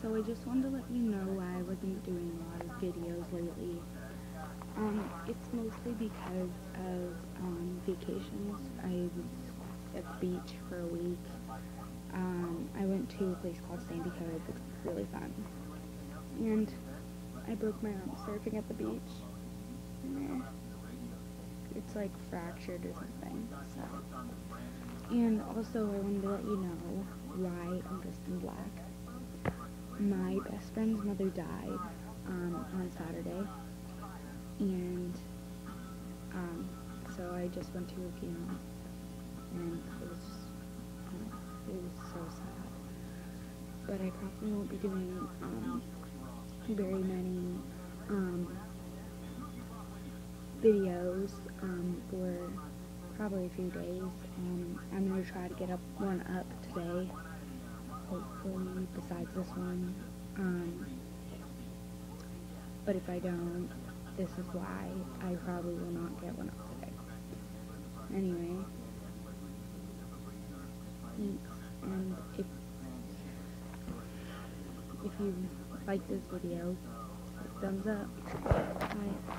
so I just wanted to let you know why I wasn't doing a lot of videos lately. Um, it's mostly because of um, vacations. I was at the beach for a week. Um, I went to a place called Sandy Cove. It's really fun. And I broke my arm surfing at the beach. It's like fractured or something. So. And also, I wanted to let you know why I'm dressed in black. My best friend's mother died um, on Saturday, and um, so I just went to a funeral, and it was it was so sad. But I probably won't be doing um, very many um, videos um, for probably a few days. I'm going to try to get up one up today, hopefully, besides this one. Um, but if I don't, this is why I probably will not get one up today. Anyway, and if, if you like this video, thumbs up. Bye.